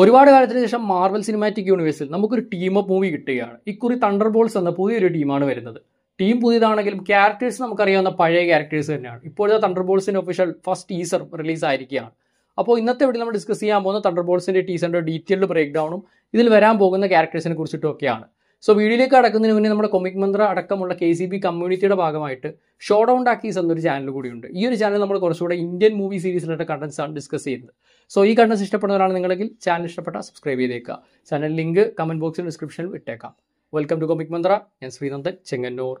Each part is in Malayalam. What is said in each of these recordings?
ഒരുപാട് കാലത്തിന് ശേഷം മാർവൽ സിനിമാറ്റിക് യൂണിവേഴ്സിൽ നമുക്കൊരു ടീം അപ്പ് മൂവി കിട്ടുകയാണ്. ഇക്കുറി തണ്ടർ ബോൾസ് എന്ന പുതിയൊരു ടീമാണ് വരുന്നത്. ടീം പുതിയതാണെങ്കിലും ക്യാരക്ടേഴ്സ് നമുക്കറിയാവുന്ന പഴയ ക്യാരക്ടേഴ്സ് തന്നെയാണ്. ഇപ്പോഴത്തെ തണ്ടർ ബോൾസിന്റെ ഒഫീഷ്യൽ ഫസ്റ്റ് ടീസർ റിലീസ് ആയിരിക്കുകയാണ്. അപ്പോൾ ഇന്നത്തെ വീട്ടിൽ നമ്മൾ ഡിസ്കസ് ചെയ്യാൻ പോകുന്ന തണ്ടർ ബോൾസിന്റെ ടീസറിന്റെ ഡീറ്റെയിൽഡ് ബ്രേക്ക് ഡൗണും ഇതിൽ വരാൻ പോകുന്ന ക്യാരക്ടേഴ്സിനെ കുറിച്ചിട്ടും ഒക്കെയാണ് സോ വീഡിയോയിലേക്ക് കടക്കുന്നതിന് മുന്നേ നമ്മുടെ കൊമിക് മന്ത്ര അടക്കമുള്ള കെ സി ബി കമ്മ്യൂണിറ്റിയുടെ ഭാഗമായിട്ട് ഷോ ഡൗൺ ടാക്കീസ് എന്നൊരു ചാനൽ കൂടിയുണ്ട്. ഈ ഒരു ചാനൽ നമ്മൾ കുറച്ചുകൂടെ ഇന്ത്യൻ മൂവി സീരീസിലുള്ള കണ്ടന്റ്സ് ആണ് ഡിസ്കസ് ചെയ്യുന്നത്. സോ ഈ കണ്ടന്റ്സ് ഇഷ്ടപ്പെടുന്നവരാണ് നിങ്ങളെങ്കിൽ ചാനൽ ഇഷ്ടപ്പെട്ട സബ്സ്ക്രൈബ് ചെയ്തേക്കുക. ചാനൽ ലിങ്ക് കമന്റ് ബോക്സിൽ ഡിസ്ക്രിപ്ഷനിൽ ഇട്ടേക്കാം. വെൽക്കം ടു കൊമിക് മന്ത്ര ഞാൻ ശ്രീനന്ദൻ ചെങ്ങന്നൂർ.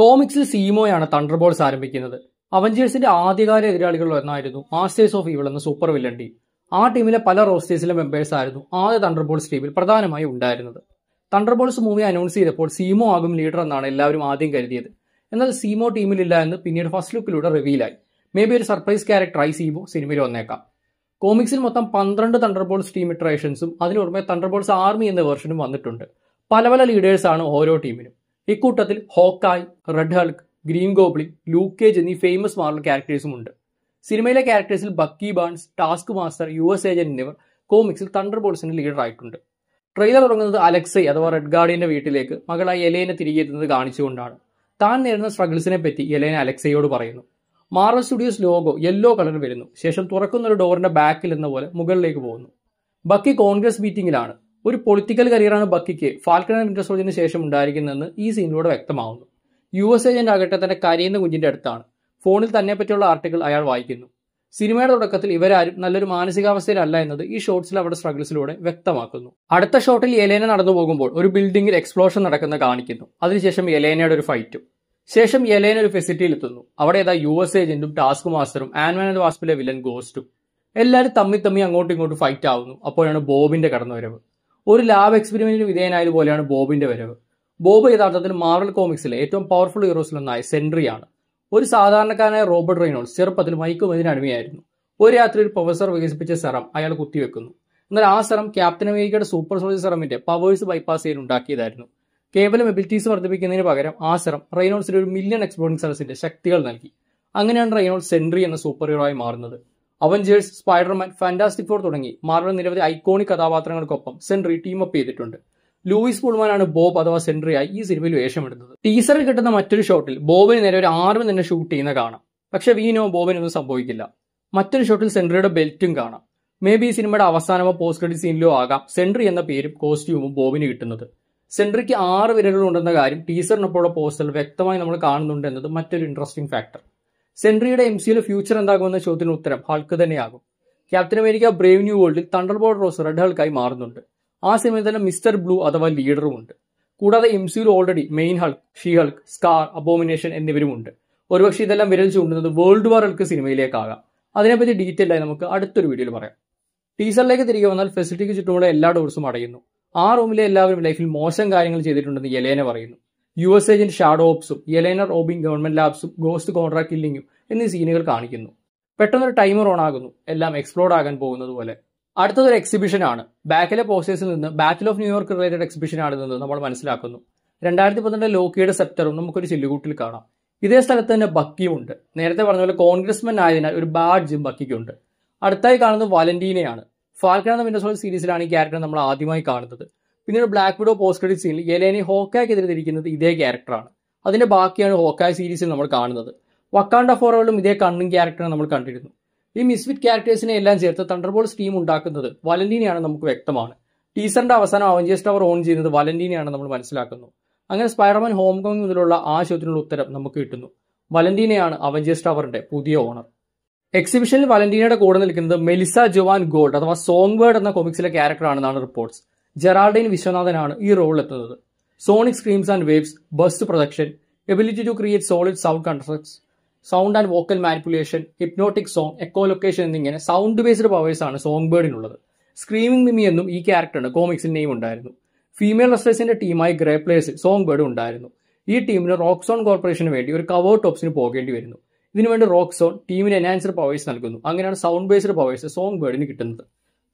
കോമിക്സിൽ സീമോയാണ് തണ്ടർബോൾസ് ആരംഭിക്കുന്നത്. അവഞ്ചേഴ്സിന്റെ ആദ്യകാല എതിരാളികളിൽ ഒന്നായിരുന്നു മാസ്റ്റേഴ്സ് ഓഫ് ഈവിൾ എന്ന സൂപ്പർ വില്ലൻ ടീം. ആ ടീമിലെ പല റോസ്റ്റേഴ്സിലെ മെമ്പേഴ്സ് ആയിരുന്നു ആദ്യ തണ്ടർ ബോൾസ് ടീമിൽ പ്രധാനമായി ഉണ്ടായിരുന്നത്. തണ്ടർ ബോൾസ് മൂവി അനൗൺസ് ചെയ്തപ്പോൾ സീമോ ആകും ലീഡർ എന്നാണ് എല്ലാവരും ആദ്യം കരുതിയത്. എന്നാൽ സീമോ ടീമിലില്ല എന്ന് പിന്നീട് ഫസ്റ്റ് ലുക്കിലൂടെ റിവീലായി മേ ബി ഒരു സർപ്രൈസ് ക്യാരക്ടറായി സീമോ സിനിമയിൽ വന്നേക്കാം. കോമിക്സിൽ മൊത്തം പന്ത്രണ്ട് തണ്ടർ ബോൾസ് ടീം ഇട്രേഷൻസും അതിനുപുറമെ തണ്ടർബോൾസ് തണ്ടർ ബോൾസ് ആർമി എന്ന വേർഷനും വന്നിട്ടുണ്ട്. പല പല ലീഡേഴ്സാണ് ഓരോ ടീമിനും ഇക്കൂട്ടത്തിൽ Hawkeye Red Hulk Green Goblin Luke Cage എന്നീ ഫേമസ് മാർവൽ ക്യാരക്ടേഴ്സും ഉണ്ട്. സിനിമയിലെ ക്യാരക്ടേഴ്സിൽ Bucky Barnes Taskmaster U S agent എന്നിവർ കോമിക്സിൽ തണ്ടർ ബോൾസിന്റെ ലീഡർ ആയിട്ടുണ്ട്. ട്രെയിലർ ഇറങ്ങുന്നത് അലക്സൈ അഥവാ റെഡ് ഗാർഡിയന്റെ വീട്ടിലേക്ക് മകളായി എലേനെ തിരികെ എത്തുന്നത് കാണിച്ചുകൊണ്ടാണ്. താൻ നേരിടുന്ന സ്ട്രഗിൾസിനെ പറ്റി എലേന അലക്സയോട് പറയുന്നു. Marvel Studios logo yellow colour വരുന്നു. ശേഷം തുറക്കുന്ന ഒരു ഡോറിന്റെ ബാക്കിൽ എന്ന പോലെ മുകളിലേക്ക് പോകുന്നു. ബക്കി കോൺഗ്രസ് മീറ്റിംഗിലാണ് ഒരു പൊളിറ്റിക്കൽ കരിയറാണ് ബക്കിക്ക്. ഫാൽക്കൺ ഇൻഡസ്ട്രോജിന് ശേഷം ഉണ്ടായിരിക്കുന്നതെന്ന് ഈ സീനിലൂടെ വ്യക്തമാവുന്നു. യു എസ് ഏജന്റ് ആകട്ടെ തന്റെ കരയുന്ന കുഞ്ഞിന്റെ അടുത്താണ്. ഫോണിൽ തന്നെ പറ്റിയുള്ള ആർട്ടിക്കിൾ അയാൾ വായിക്കുന്നു. സിനിമയുടെ തുടക്കത്തിൽ ഇവരാരും നല്ലൊരു മാനസികാവസ്ഥയിലല്ല എന്നത് ഈ ഷോട്ട്സിൽ അവരുടെ സ്ട്രഗിൾസിലൂടെ വ്യക്തമാക്കുന്നു. അടുത്ത ഷോട്ടിൽ എലേന നടന്നു പോകുമ്പോൾ ഒരു ബിൽഡിംഗിൽ എക്സ്പ്ലോഷൻ നടക്കുന്ന കാണിക്കുന്നു. അതിനുശേഷം എലേനയുടെ ഒരു ഫൈറ്റും ശേഷം എലേന ഒരു ഫെസിലിറ്റിയിൽ എത്തുന്നു. അവിടെ ഏതാ യു എസ് ഏജന്റും ടാസ്ക് മാസ്റ്ററും ആൻമാൻ ആൻഡ് വാസ്പിലെ വില്ലൻ ഗോസ്റ്റും എല്ലാവരും തമ്മി തമ്മി അങ്ങോട്ടും ഇങ്ങോട്ടും ഫൈറ്റ് ആവുന്നു. അപ്പോഴാണ് ബോബിന്റെ കടന്നുവരവ്. ഒരു ലാബ് എക്സ്പെരിമെന്റിന് വിധേയനായത് പോലെയാണ് ബോബിന്റെ വരവ്. ബോബ് യഥാർത്ഥത്തിൽ മാർവൽ കോമിക്സിലെ ഏറ്റവും പവർഫുൾ ഹീറോസിലൊന്നായ സെൻട്രിയാണ്. ഒരു സാധാരണക്കാരനായ റോബർട്ട് റെയ്നോൾസ് ചെറുപ്പത്തിൽ മയക്കുമതിന് അടിമയായിരുന്നു. ഒരു രാത്രി ഒരു പ്രൊഫസർ വികസിപ്പിച്ച സെറം അയാൾ കുത്തിവെക്കുന്നു. എന്നാൽ ആ സെറം ക്യാപ്റ്റൻ അമേരിക്കയുടെ സൂപ്പർ സോൾജർ സെറമിന്റെ പവേഴ്സ് ബൈപ്പാസ് ചെയ്യാൻ ഉണ്ടാക്കിയതായിരുന്നു. കേവലം എബിലിറ്റീസ് വർദ്ധിപ്പിക്കുന്നതിന് പകരം ആ സെറം റെയ്നോൾസിന്റെ ഒരു മില്യൺ എക്സ്പ്ലോറിംഗ് സെൽസിന്റെ ശക്തികൾ നൽകി. അങ്ങനെയാണ് റെയ്നോൾസ് സെൻട്രി എന്ന സൂപ്പർ ഹീറോ ആയി മാറുന്നത്. അവഞ്ചേഴ്സ് സ്പൈഡർമാൻ ഫാന്റാസ്റ്റിക് ഫോർ തുടങ്ങി മാർവൽ നിരവധി ഐക്കോണിക് കഥാപാത്രങ്ങൾക്കൊപ്പം സെൻട്രി ടീം അപ്പ് ചെയ്തിട്ടുണ്ട്. ലൂയിസ് പുൾമാനാണ് ബോബ് അഥവാ സെൻട്രിയായി ഈ സിനിമയിൽ വേഷമെടുത്തത് ടീസറിൽ കിട്ടുന്ന മറ്റൊരു ഷോട്ടിൽ ബോബിന് നേരെ ഒരു ആർമി തന്നെ ഷൂട്ട് ചെയ്യുന്ന കാണാം. പക്ഷെ വീനോ ബോബിനൊന്നും സംഭവിക്കില്ല. മറ്റൊരു ഷോട്ടിൽ സെൻട്രിയുടെ ബെൽറ്റും കാണാം. മേ ബി ഈ സിനിമയുടെ അവസാനമോ പോസ്റ്റ് ക്രെഡിറ്റ് സീനിലോ ആകാം സെൻട്രി എന്ന പേരും കോസ്റ്റ്യൂമും ബോബിന് കിട്ടുന്നത്. സെൻട്രിക്ക് ആറ് വിരലുകളുണ്ടെന്ന കാര്യം ടീസറിനൊപ്പമുള്ള പോസ്റ്ററിൽ വ്യക്തമായി നമ്മൾ കാണുന്നുണ്ട് എന്നത് മറ്റൊരു ഇൻട്രസ്റ്റിംഗ് ഫാക്ടർ സെൻട്രിയുടെ എം സിയിലെ ഫ്യൂച്ചർ എന്താകുമെന്ന ചോദ്യത്തിന് ഉത്തരം ഹൾക്ക് തന്നെയാകും. ക്യാപ്റ്റൻ അമേരിക്ക ബ്രേവ് ന്യൂ വേൾഡിൽ തണ്ടർ ബോർഡ് റോസ് റെഡ് ഹൾക്കായി മാറുന്നുണ്ട്. ആ സിനിമയിൽ തന്നെ മിസ്റ്റർ ബ്ലൂ അഥവാ ലീഡറും ഉണ്ട്. കൂടാതെ എം സിയിൽ already main Hulk She Hulk Skaar Abomination എന്നിവരും ഉണ്ട്. ഒരുപക്ഷെ ഇതെല്ലാം വിരൽ ചൂണ്ടുന്നത് വേൾഡ് വാർ ഹൾക്ക് സിനിമയിലേക്കാകാം. അതിനെപ്പറ്റി ഡീറ്റെയിൽ ആയി നമുക്ക് അടുത്തൊരു വീഡിയോയിൽ പറയാം. ടീസറിലേക്ക് തിരികെ വന്നാൽ ഫെസിലിറ്റിക്ക് ചുറ്റുമുള്ള എല്ലാ ഡോർസും അടയുന്നു. ആ റൂമിലെ എല്ലാവരും ലൈഫിൽ മോശം കാര്യങ്ങൾ ചെയ്തിട്ടുണ്ടെന്ന് യലേന പറയുന്നു. യു എസ് ഏജന്റ് ഷാഡോ ഓപ്സും യലേന റോബിംഗ് ഗവൺമെന്റ് ലാബ്സും ഗോസ്റ്റ് കോൺട്രാക്ട് കില്ലിങ്ങും എന്നീ സീനുകൾ കാണിക്കുന്നു. പെട്ടെന്നൊരു ടൈമർ ഓൺ ആകുന്നു. എല്ലാം എക്സ്പ്ലോർഡ് ആകാൻ പോകുന്നത് പോലെ. അടുത്തതൊരു എക്സിബിഷനാണ് ബാക്കിലെ പോസ്റ്റേഴ്സിൽ നിന്ന് battle of New York related exhibition ആണെന്ന് നമ്മൾ മനസ്സിലാക്കുന്നു. രണ്ടായിരത്തി പന്ത്രണ്ട് ലോക്കിയുടെ സെപ്റ്ററും നമുക്കൊരു ചില്ലുകൂട്ടിൽ കാണാം. ഇതേ സ്ഥലത്ത് തന്നെ ബക്കിയും ഉണ്ട്. നേരത്തെ പറഞ്ഞ പോലെ കോൺഗ്രസ്മെൻ ആയതിനാൽ ഒരു ബാഡ്ജും ബക്കിക്കുണ്ട് അടുത്തായി കാണുന്നത് വാലന്റീനയാണ് ഫാൽക്കൺ എന്ന സീരീസിലാണ് ഈ ക്യാരക്ടർ നമ്മൾ ആദ്യമായി കാണുന്നത്. പിന്നീട് ബ്ലാക്ക് വിഡോ പോസ്റ്റ് ക്രെഡിറ്റ് സീനിൽ ഹോക്കായ്ക്ക് ഹോക്കായ്ക്കെതിരെ തിരിക്കുന്നത് ഇതേ ക്യാരക്ടറാണ് അതിന്റെ ബാക്കിയാണ് ഹോക്കായ് സീരീസിൽ നമ്മൾ കാണുന്നത്. വക്കാണ്ട ഫോറോളും ഇതേ കണ്ണും ക്യാരക്ടറെ നമ്മൾ കണ്ടിരുന്നു. ഈ മിസ്ഫിറ്റ് ക്യാരക്ടേഴ്സിനെ എല്ലാം ചേർത്ത് തണ്ടർബോൾസ് ടീം ഉണ്ടാക്കുന്നത് വലന്റീനയാണ് നമുക്ക് വ്യക്തമാണ്. ടീസറിന്റെ അവസാനം അവഞ്ചേഴ്സ് ടവർ ഓൺ ചെയ്യുന്നത് വലന്റീനയാണ് നമ്മൾ മനസ്സിലാക്കുന്നു. അങ്ങനെ സ്പൈഡർമാൻ ഹോം മുതലുള്ള ആ ചോദ്യത്തിനുള്ള ഉത്തരം നമുക്ക് കിട്ടുന്നു. വലന്റീനയാണ് അവഞ്ചേഴ്സ് ടവറിന്റെ പുതിയ ഓണർ എക്സിബിഷനിൽ വലന്റീനയുടെ കൂടെ നിൽക്കുന്നത് മെലിസ ജോവാൻ ഗോൾഡ് അഥവാ സോങ് വേർഡ് എന്ന കോമിക്സിലെ ക്യാരക്ടറാണെന്നാണ് റിപ്പോർട്ട്സ് ജെറാൾഡൈൻ വിശ്വനാഥനാണ് ഈ റോളിൽ എത്തുന്നത്. Sonic screams and waves bust production ability to create solid sound constructs sound and vocal manipulation hypnotic song echolocation എന്നിങ്ങനെ സൗണ്ട് ബേസ്ഡ് പവേഴ്സ് ആണ് സോങ് ബേർഡിനുള്ളത് സ്ക്രീമിംഗ് മിമി എന്നും ഈ ക്യാരക്ടറിന് കോമിക്സിൽ നെയിം ഉണ്ടായിരുന്നു. ഫീമെയിൽ റെസ്റ്റേഴ്സിന്റെ ടീമായി ഗ്രേ പ്ലേയേഴ്സിൽ സോങ് ബേർഡ് ഉണ്ടായിരുന്നു. ഈ ടീമിന് റോക്സോൺ കോർപ്പറേഷന് വേണ്ടി ഒരു കവർ ടോപ്സിന് പോകേണ്ടി വരുന്നു. ഇതിനുവേണ്ടി റോക്സോൺ ടീമിന് എൻഹാൻസ്ഡ് പവേഴ്സ് നൽകുന്നു. അങ്ങനെയാണ് സൗണ്ട് ബേസ്ഡ് പവേഴ്സ് സോങ് ബേർഡിന് കിട്ടുന്നത്.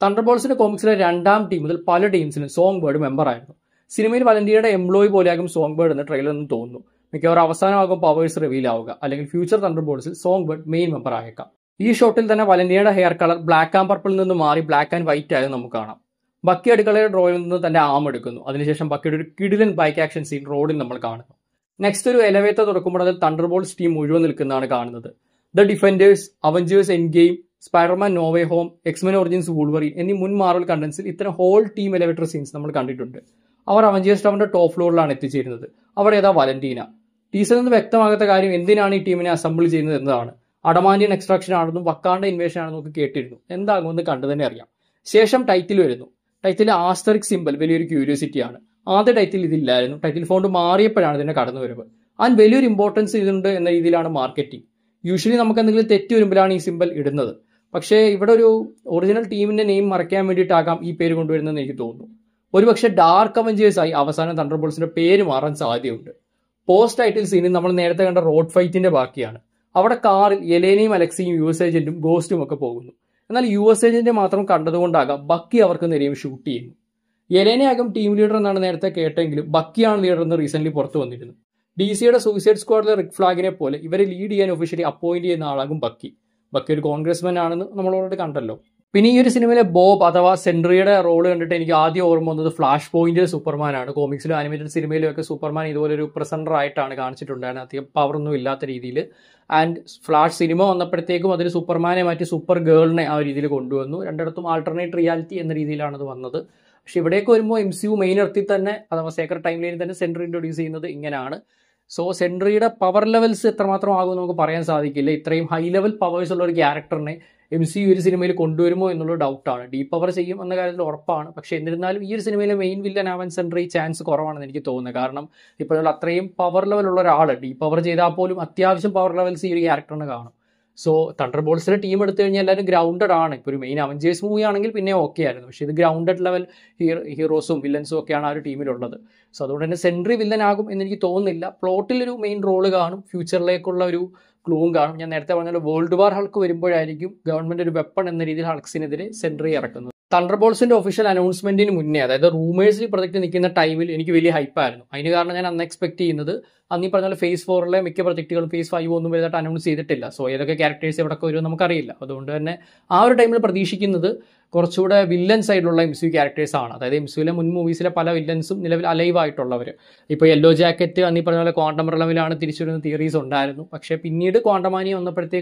തണ്ടർബോൾസിന്റെ കോമിക്സിലെ രണ്ടാം ടീം മുതൽ പല ടീംസിനും സോങ് ബേർഡ് മെമ്പർ ആയിരുന്നു. സിനിമയിൽ വലന്റിയുടെ എംപ്ലോയി പോലെയാകും സോങ് ബേർഡ് എന്ന ട്രെയിലർ എന്ന് തോന്നുന്നു. മിക്കവാറും അവസാനമാകും പവേഴ്സ് റിവീൽ ആവുക. അല്ലെങ്കിൽ ഫ്യൂച്ചർ തണ്ടർ ബോൾസിൽ സോങ് ബേർഡ് മെയിൻ മെമ്പർ ആയേക്കാം. ഈ ഷോട്ടിൽ തന്നെ വലന്റിയുടെ ഹെയർ കളർ ബ്ലാക്ക് ആൻഡ് പർപ്പിളിൽ നിന്ന് മാറി ബ്ലാക്ക് ആൻഡ് വൈറ്റ് ആയത് നമുക്ക് കാണാം. ബക്കി അടുക്കളയുടെ ഡ്രോയിൽ നിന്ന് തന്റെ ആം എടുക്കുന്നു. അതിനുശേഷം ബക്കിയുടെ ഒരു കിടിലൻ ബൈക്ക് ആക്ഷൻ സീൻ റോഡിൽ നമ്മൾ കാണുന്നു. നെക്സ്റ്റ് ഒരു എലവേറ്റർ തുറക്കുമ്പോൾ അതിൽ തണ്ടർ ബോൾസ് ടീം മുഴുവൻ നിൽക്കുന്നതാണ് കാണുന്നത്. The Defenders Avengers Endgame Spiderman No Way Home X Men Origins Wolverine എന്നീ മുൻ മാർവൽ കണ്ടൻസിൽ ഇത്തരം ഹോൾ ടീം എലവേറ്റർ സീൻസ് നമ്മൾ കണ്ടിട്ടുണ്ട്. അവർ അവഞ്ചേഴ്സ് ടവറിന്റെ ടോപ്പ് ഫ്ലോറിലാണ് എത്തിച്ചേരുന്നത്. അവിടെ ഏതാ വലന്റീന ടീസറിൽ നിന്ന് വ്യക്തമാകാത്ത കാര്യം എന്തിനാണ് ഈ ടീമിനെ അസംബിൾ ചെയ്യുന്നത് എന്നതാണ്. അടമാൻഡിയൻ എക്സ്ട്രാക്ഷൻ ആണെന്നും വക്കാണ്ട ഇൻവേഷൻ ആണെന്നും ഒക്കെ കേട്ടിരുന്നു. എന്താകുമെന്ന് കണ്ടു തന്നെ അറിയാം. ശേഷം ടൈറ്റിൽ വരുന്നു. ടൈറ്റിൽ ആസ്റ്ററിക് സിമ്പിൾ വലിയൊരു ക്യൂരിയോസിറ്റിയാണ് ആദ്യ ടൈറ്റിൽ ഇതില്ലായിരുന്നു. ടൈറ്റിൽ ഫോണ്ട് മാറിയപ്പോഴാണ് ഇതിന്റെ കടന്നു വരവ്. അതിന് വലിയൊരു ഇമ്പോർട്ടൻസ് ഇതുണ്ട് എന്ന രീതിയിലാണ് മാർക്കറ്റിംഗ് യൂഷ്വലി നമുക്ക് എന്തെങ്കിലും തെറ്റ് വരുമ്പോഴാണ് ഈ സിമ്പിൾ ഇടുന്നത്. പക്ഷേ ഇവിടെ ഒരു ഒറിജിനൽ ടീമിന്റെ നെയിം മറയ്ക്കാൻ വേണ്ടിയിട്ടാകാം ഈ പേര് കൊണ്ടുവരുന്നതെന്ന് എനിക്ക് തോന്നുന്നു. ഒരുപക്ഷെ ഡാർക്ക് അവഞ്ചേഴ്സ് ആയി അവസാനം തണ്ടർബോൾസിന്റെ പേര് മാറാൻ സാധ്യതയുണ്ട്. പോസ്റ്റ് ടൈറ്റിൽ സീനിൽ നമ്മൾ നേരത്തെ കണ്ട റോഡ് ഫൈറ്റിന്റെ ബാക്കിയാണ്. അവിടെ കാറിൽ എലേനയും അലക്സിയും യു എസ് ഏജന്റും ഗോസ്റ്റും ഒക്കെ പോകുന്നു. എന്നാൽ യു എസ് ഏജന്റ് മാത്രം കണ്ടതുകൊണ്ടാകാം ബക്കി അവർക്ക് നേരെയും ഷൂട്ട് ചെയ്യുന്നു. എലേനയാകും ടീം ലീഡർ എന്നാണ് നേരത്തെ കേട്ടെങ്കിലും ബക്കിയാണ് ലീഡർ എന്ന് റീസെന്റ് പുറത്തു വന്നിരുന്നു ഡി സിയുടെ സൂയിസൈഡ് സ്ക്വാഡിലെ റിക് ഫ്ലാഗിനെ പോലെ ഇവരെ ലീഡ് ചെയ്യാൻ ഒഫീഷ്യലി അപ്പോയിന്റ് ചെയ്യുന്ന ആളാകും ബക്കി ബക്കി ഒരു കോൺഗ്രസ്മാൻ ആണെന്ന് നമ്മൾ ഓൾറെഡി കണ്ടല്ലോ. പിന്നെ ഈ ഒരു സിനിമയിലെ ബോബ് അഥവാ സെൻട്രിയുടെ റോൾ കണ്ടിട്ട് എനിക്ക് ആദ്യം ഓർമ്മ വന്നത് ഫ്ലാഷ് പോയിന്റ് സൂപ്പർമാൻ ആണ് കോമിക്സിലും ആനിമേറ്റഡ് സിനിമയിലും ഒക്കെ സൂപ്പർമാൻ ഇതുപോലെ ഒരു ആയിട്ടാണ് കാണിച്ചിട്ടുണ്ടായിരുന്നത്. അധികം പവറൊന്നും ഇല്ലാത്ത രീതിയിൽ ആൻഡ് ഫ്ലാഷ് സിനിമ വന്നപ്പോഴത്തേക്കും അതിൽ സൂപ്പർമാനെ മാറ്റി സൂപ്പർ ഗേളിനെ ആ രീതിയിൽ കൊണ്ടുവന്നു. രണ്ടിടത്തും ആൾട്ടർനേറ്റ് റിയാലിറ്റി എന്ന രീതിയിലാണ് അത് വന്നത്. പക്ഷെ ഇവിടേക്ക് വരുമ്പോൾ എം സി യു മെയിൻ എർത്തിൽ തന്നെ അഥവാ സേക്രട്ട് ടൈം ലൈനിൽ തന്നെ സെൻട്രി ഇൻട്രൊഡ്യൂസ് ചെയ്യുന്നത് ഇങ്ങനെയാണ് സോ സെൻട്രിയുടെ പവർ ലെവൽസ് എത്രമാത്രം ആകുമെന്ന് നമുക്ക് പറയാൻ സാധിക്കില്ല. ഇത്രയും ഹൈ ലെവൽ പവേഴ്സ് ഉള്ള ഒരു ക്യാരക്ടറിനെ എം സി ഒരു സിനിമയിൽ കൊണ്ടുവരുമോ എന്നുള്ള ഡൗട്ടാണ് ഡീപ്പ് പവർ ചെയ്യും എന്ന കാര്യത്തിൽ ഉറപ്പാണ്. പക്ഷേ എന്നിരുന്നാലും ഈ ഒരു സിനിമയിലെ മെയിൻ വില്ലൻ ആവാൻ സെൻട്രി ചാൻസ് കുറവാണെന്ന് എനിക്ക് തോന്നുന്നത് കാരണം ഇപ്പോഴുള്ള അത്രയും പവർ ലെവലുള്ള ഒരാൾ ഡീപ്പ് പവർ ചെയ്താൽ പോലും അത്യാവശ്യം പവർ ലെവൽസ് ഈ ഒരു ക്യാരക്ടറിന് കാണും. സോ തണ്ടർ ബോൾസിലെ ടീം എടുത്തു കഴിഞ്ഞാൽ എല്ലാവരും ഗ്രൗണ്ടഡ് ആണ്. ഇപ്പോൾ ഒരു മെയിൻ അവഞ്ചേഴ്സ് മൂവി ആണെങ്കിൽ പിന്നെ ഓക്കെ ആയിരുന്നു. പക്ഷേ ഇത് ഗ്രൗണ്ടഡ് ലെവൽ ഹീറോസും വില്ലൻസും ഒക്കെയാണ് ആ ഒരു ടീമിലുള്ളത് സോ അതുകൊണ്ട് തന്നെ സെൻട്രി വില്ലൻ ആകും എന്ന് എനിക്ക് തോന്നുന്നില്ല. പ്ലോട്ടിൽ ഒരു മെയിൻ റോൾ കാണും. ഫ്യൂച്ചറിലേക്കുള്ള ഒരു ക്ലൂവും കാണും. ഞാൻ നേരത്തെ പറഞ്ഞ വേൾഡ് വാർ ഹൾക്ക് വരുമ്പോഴായിരിക്കും ഗവൺമെന്റ് ഒരു വെപ്പൺ എന്ന രീതിയിൽ ഹൾക്സിനെതിരെ സെൻട്രി ഇറക്കുന്നത്. തണ്ടർബോൾസിന്റെ ഒഫീഷ്യൽ അനൗൺസ്മെന്റിന് മുന്നേ അതായത് റൂമേഴ്സിൽ പ്രൊജക്ട് നിൽക്കുന്ന ടൈമിൽ എനിക്ക് വലിയ ഹൈപ്പായിരുന്നു അതിന് കാരണം ഞാൻ അന്ന് എക്സ്പെക്ട് ചെയ്യുന്നത് അന്ന് ഈ പറഞ്ഞ ഫേസ് ഫോറിലെ മിക്ക പ്രൊജക്റ്റുകളും ഫേസ് ഫൈവ് ഒന്നും വലുതായിട്ട് അനൗൺസ് ചെയ്തിട്ടില്ല. സോ ഏതൊക്കെ ക്യാരക്ടേഴ്സ് എവിടെയൊക്കെ വരുമോ നമുക്കറിയില്ല. അതുകൊണ്ട് തന്നെ ആ ഒരു ടൈമിൽ പ്രതീക്ഷിക്കുന്നത് കുറച്ചുകൂടെ വില്ലൻ സൈഡിലുള്ള എം സി ആണ്. അതായത് എം സിയിലെ മുൻ മൂവീസിലെ പല വില്ലൻസും നിലവിൽ അലൈവ് ആയിട്ടുള്ളവർ ഇപ്പോൾ യെല്ലോ ജാക്കറ്റ് അന്നീ പറഞ്ഞ പോലെ ക്വാണ്ടം റെലമിലാണ് തിരിച്ചുവരുന്ന തിയറീസ് ഉണ്ടായിരുന്നു. പക്ഷേ പിന്നീട് ക്വാണ്ടമാനി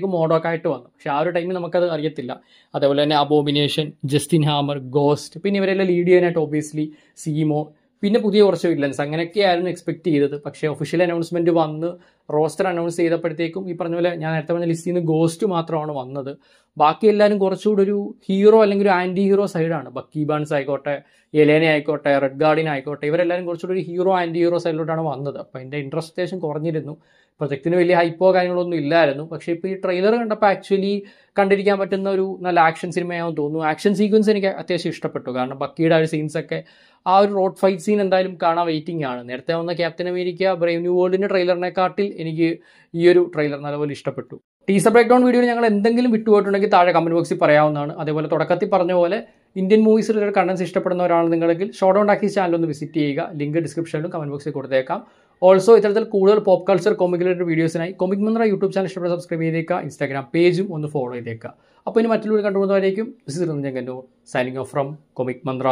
മോഡോക്ക് ആയിട്ട് വന്നു. പക്ഷേ ആ ഒരു ടൈമിൽ നമുക്കത് അറിയത്തില്ല. അതേപോലെ തന്നെ അബോമിനേഷൻ ജസ്റ്റിൻ ഹാമർ ഗോസ്റ്റ് പിന്നെ ഇവരെല്ലാം ലീഡ് ചെയ്യാനായിട്ട് ഒബിയസ്ലി സീമോ പിന്നെ പുതിയ കുറച്ച് വില്ലൻസ് അങ്ങനെയൊക്കെയായിരുന്നു എക്സ്പെക്ട് ചെയ്തത്. പക്ഷേ ഒഫീഷ്യൽ അനൗൺസ്മെന്റ് വന്ന് റോസ്റ്റർ അനൗൺസ് ചെയ്തപ്പോഴത്തേക്കും ഈ പറഞ്ഞ പോലെ ഞാൻ നേരത്തെ പറഞ്ഞ ലിസ്റ്റിൽ നിന്ന് ഗോസ്റ്റ് മാത്രമാണ് വന്നത്. ബാക്കി എല്ലാവരും കുറച്ചുകൂടി ഒരു ഹീറോ അല്ലെങ്കിൽ ഒരു ആന്റി ഹീറോ സൈഡാണ് ബക്കി ബാൻസ് ആയിക്കോട്ടെ എലേന ആയിക്കോട്ടെ റെഡ് ഗാർഡിൻ ആയിക്കോട്ടെ ഇവരെല്ലാവരും കുറച്ചുകൂടി ഒരു ഹീറോ ആന്റി ഹീറോ സൈഡിലോട്ടാണ് വന്നത്. അപ്പോൾ എന്റെ ഇൻട്രസ്റ്റ് കുറഞ്ഞിരുന്നു. പ്രൊജക്റ്റിന് വലിയ ഹൈപ്പോ കാര്യങ്ങളൊന്നും ഇല്ലായിരുന്നു. പക്ഷേ ഇപ്പോൾ ഈ ട്രെയിലർ കണ്ടപ്പോൾ ആക്ച്വലി കണ്ടിരിക്കാൻ പറ്റുന്ന ഒരു നല്ല ആക്ഷൻ സിനിമയാണെന്ന് തോന്നുന്നു. ആക്ഷൻ സീക്വൻസ് എനിക്ക് അത്യാവശ്യം ഇഷ്ടപ്പെട്ടു. കാരണം ബക്കിയുടെ ആ ഒരു സീൻസൊക്കെ ആ ഒരു റോഡ് ഫൈറ്റ് സീൻ എന്തായാലും കാണാൻ വെയിറ്റിംഗ് ആണ്. നേരത്തെ വന്ന ക്യാപ്റ്റൻ അമേരിക്ക ബ്രേവ് ന്യൂ വേൾഡിന്റെ ട്രെയിലറിനെക്കാട്ടിൽ എനിക്ക് ഈ ഒരു ട്രെയിലർ നല്ലപോലെ ഇഷ്ടപ്പെട്ടു. ടീസർ ബ്രേക്ക് ഡൗൺ ഞങ്ങൾ എന്തെങ്കിലും വിട്ടുപോയിട്ടുണ്ടെങ്കിൽ താഴെ കമന്റ് ബോക്സിൽ പറയാവുന്നതാണ്. അതേപോലെ തുടക്കത്തിൽ പറഞ്ഞ പോലെ ഇന്ത്യൻ മൂവീസ് റിലേറ്റഡ് കണ്ടൻസ് ഇഷ്ടപ്പെടുന്ന ഒരാൾ നിങ്ങളെങ്കിൽ ഷോർട്ട് ഔൺ ആക്കി ചാനൽ ഒന്ന് വിസിറ്റ് ചെയ്യുക. ലിങ്ക് ഡിസ്ക്രിപ്ഷനിലും കമന്റ് ബോക്സിൽ കൊടുത്തേക്കാം. ഓൾസോ ഇത്തരത്തിൽ കൂടുതൽ പോപ്പ് കൾച്ചർ കോമിക് റിലേറ്റഡ് വീഡിയോസിനായി കോമിക് മന്ത്ര യൂട്യൂബ് ചാനൽ ഇഷ്ടപ്പെട്ട സബ്സ്ക്രൈബ് ചെയ്തേക്കുക. ഇൻസ്റ്റാഗ്രാം പേജും ഒന്ന് ഫോളോ ചെയ്തേക്കുക. അപ്പോൾ ഇനി മറ്റുള്ളവർ കണ്ടുപോകുന്നവരേക്കും signing off from comic Mantra